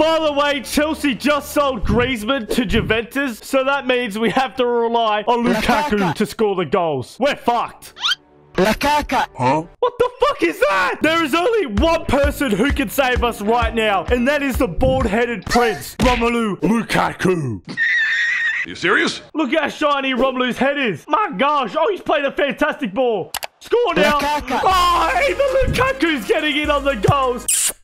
By the way, Chelsea just sold Griezmann to Juventus, so that means we have to rely on Lukaku to score the goals. We're fucked. La caca. What the fuck is that? There is only one person who can save us right now, and that is the bald-headed prince, Romelu Lukaku. You serious? Look how shiny Romelu's head is. My gosh. Oh, he's played a fantastic ball. Score now. Lukaku. Oh, even Lukaku's getting in on the goals.